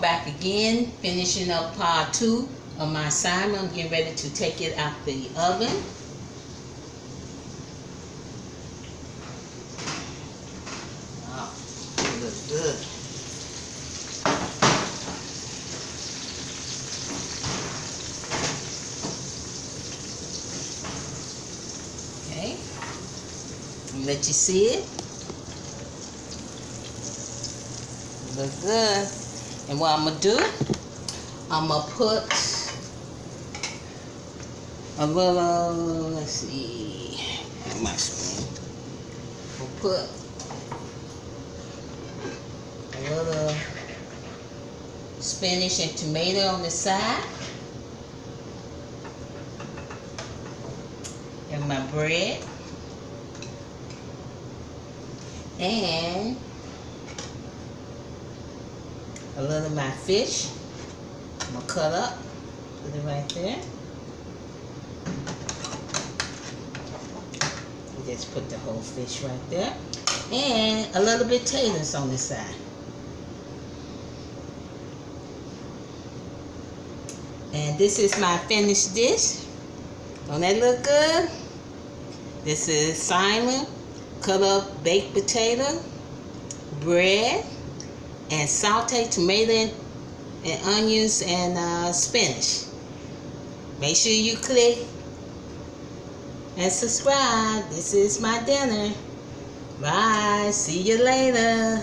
Back again, finishing up part two of my assignment. I'm getting ready to take it out the oven. It looks good. Okay, let you see it. Look good. And what I'm gonna do, I'm gonna put a little, let's see, my spoon. We'll put a little spinach and tomato on the side. And my bread. And a little of my fish. I'm gonna cut up, put it right there. Just put the whole fish right there. And a little bit potatoes on the side. And this is my finished dish. Don't that look good? This is salmon cut up baked potato, bread, and sauteed tomato and onions and uh, spinach. Make sure you click and subscribe. This is my dinner. Bye. See you later.